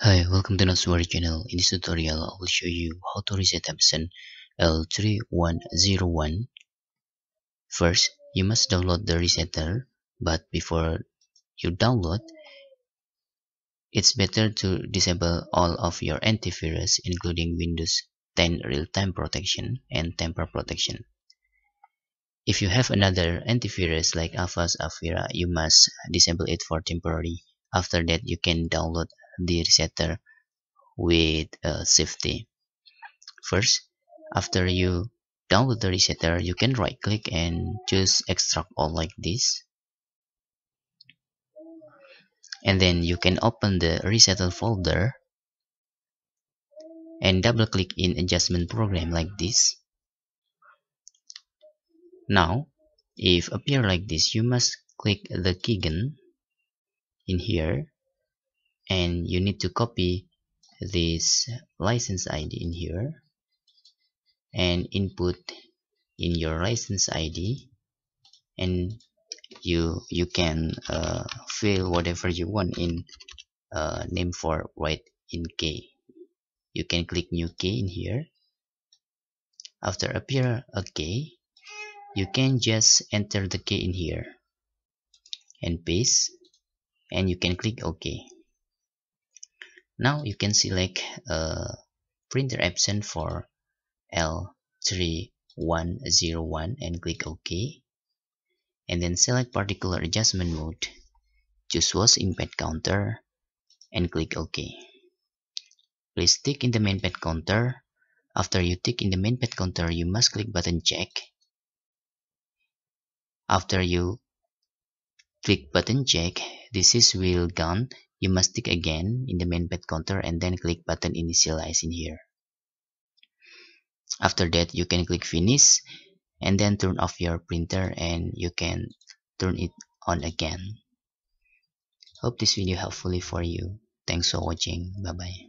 Hi, welcome to Nosworry channel. In this tutorial, I will show you how to reset Epson L3101. First, you must download the resetter, but before you download, it's better to disable all of your antivirus including Windows 10 real-time protection and tamper protection. If you have another antivirus like Avast Avira, you must disable it for temporary. After that, you can download the resetter with uh, safety. First after you download the resetter you can right click and choose extract all like this. And then you can open the resetter folder and double click in adjustment program like this. Now if appear like this you must click the keygen in here and you need to copy this license ID in here and input in your license ID and you you can uh, fill whatever you want in uh, name for write in K. You can click new key in here. After appear a key you can just enter the key in here and paste and you can click OK now you can select a printer Epson for L3101 and click OK. And then select particular adjustment mode. Choose waste ink pad counter and click OK. Please tick in the main pad counter. After you tick in the main pad counter you must click button check. After you click button check this is will gone you must tick again in the main pad counter and then click button initialize in here. After that you can click finish and then turn off your printer and you can turn it on again. Hope this video helpfully for you. Thanks for watching. Bye bye